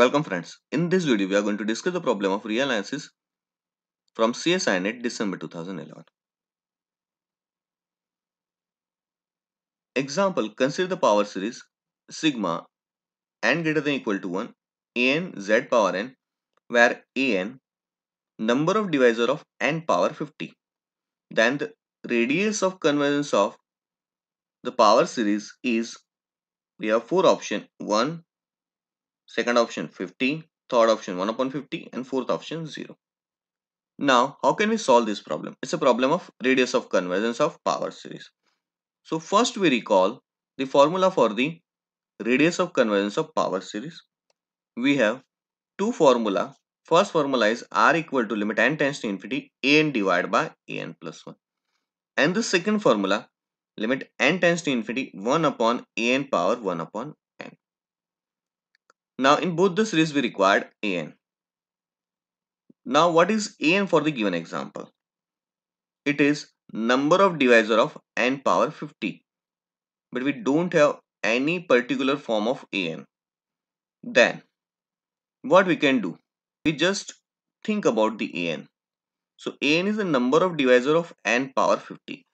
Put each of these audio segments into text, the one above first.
Welcome friends. In this video, we are going to discuss the problem of real analysis from CSIRNet December 2011. Example, consider the power series sigma n greater than equal to 1 an z power n where an number of divisor of n power 50. Then the radius of convergence of the power series is we have four option 1 second option 50 third option 1 upon 50 and fourth option 0 now how can we solve this problem? It's a problem of radius of convergence of power series. So first we recall the formula for the radius of convergence of power series. We have two formula. First formula is r equal to limit n tends to infinity an divided by an plus 1 and the second formula limit n tends to infinity 1 upon an power 1 upon. Now in both the series we required an. Now what is an for the given example? It is number of divisor of n power 50 but we don't have any particular form of an. Then what we can do? We just think about the an. So an is the number of divisor of n power 50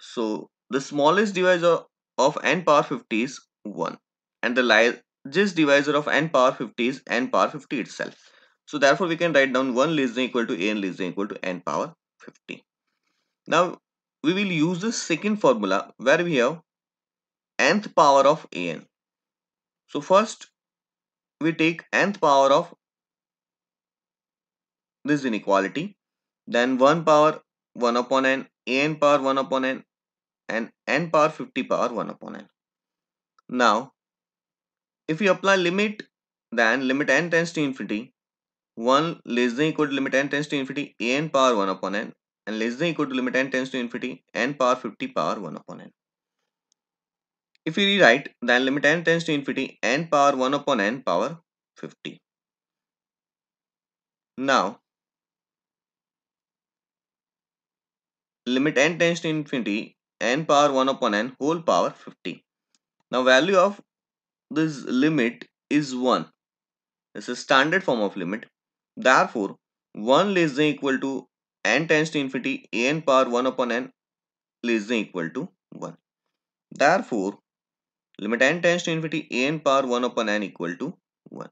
so the smallest divisor of n power 50 is 1 and the largest divisor of n power 50 is n power 50 itself. So therefore we can write down 1 less than equal to n less than equal to n power 50. Now we will use the second formula where we have nth power of an. So first we take nth power of this inequality then 1 power 1 upon n an power 1 upon n and n power 50 power 1 upon n. Now, if we apply limit, then limit n tends to infinity, 1 less than equal to limit n tends to infinity n power 1 upon n and less than equal to limit n tends to infinity n power 50 power 1 upon n. If we rewrite, then limit n tends to infinity n power 1 upon n power 50. Now, limit n tends to infinity n power 1 upon n whole power 50. Now value of this limit is 1. This is standard form of limit. Therefore, 1 less than equal to n tends to infinity n power 1 upon n less than equal to 1. Therefore, limit n tends to infinity n power 1 upon n equal to 1.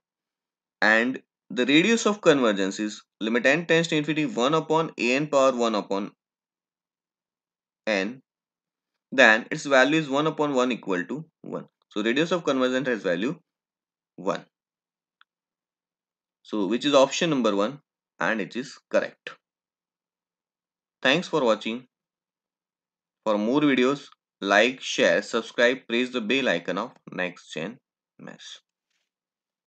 And the radius of convergence is limit n tends to infinity 1 upon n power 1 upon n then its value is 1 upon 1 equal to 1. So radius of convergence has value 1. So which is option number 1 and it is correct. Thanks for watching. For more videos, like, share, subscribe, press the bell icon of next gen mess.